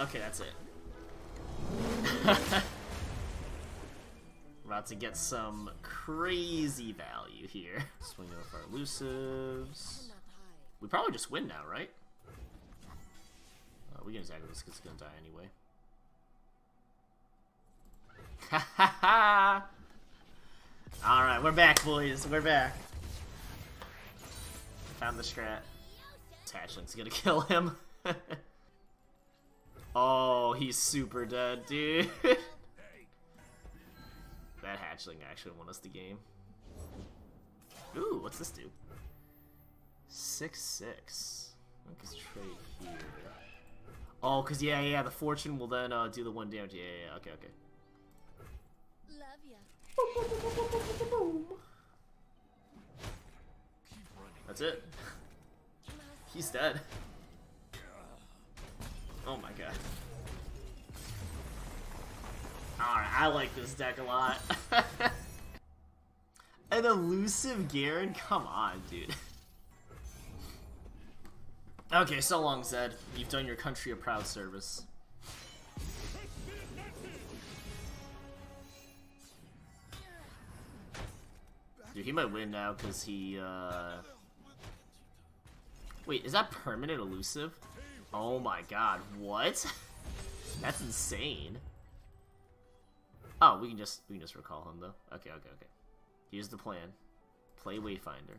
Okay, that's it. About to get some crazy value here. Swinging with our elusives. We probably just win now, right? Uh, we can attack this because it's gonna die anyway. Ha ha ha! Alright, we're back, boys. We're back. Found the strat. Hatchling's gonna kill him. Oh, he's super dead, dude. that hatchling actually won us the game. Ooh, what's this do? 6 6. Let's trade here. Oh, because, yeah, yeah, the fortune will then uh, do the one damage. Yeah, yeah, yeah, okay, okay. That's it. He's dead. Oh my god. Alright, I like this deck a lot. An elusive Garen? Come on, dude. okay, so long, Zed. You've done your country a proud service. Dude, he might win now because he, uh... Wait, is that permanent elusive? Oh my god, what? That's insane. Oh, we can just we can just recall him though. Okay, okay, okay. Here's the plan. Play Wayfinder.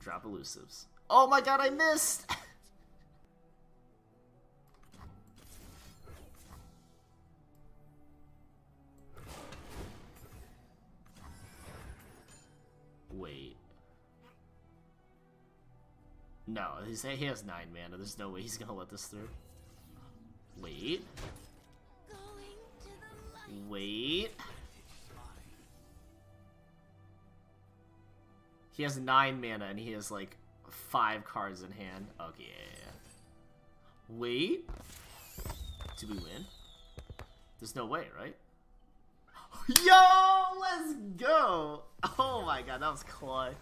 Drop elusives. Oh my god, I missed! Wait. No, he has 9 mana. There's no way he's gonna let this through. Wait. Wait. He has 9 mana and he has like 5 cards in hand. Okay. Wait. Do we win? There's no way, right? Yo, let's go! Oh my god, that was clutch.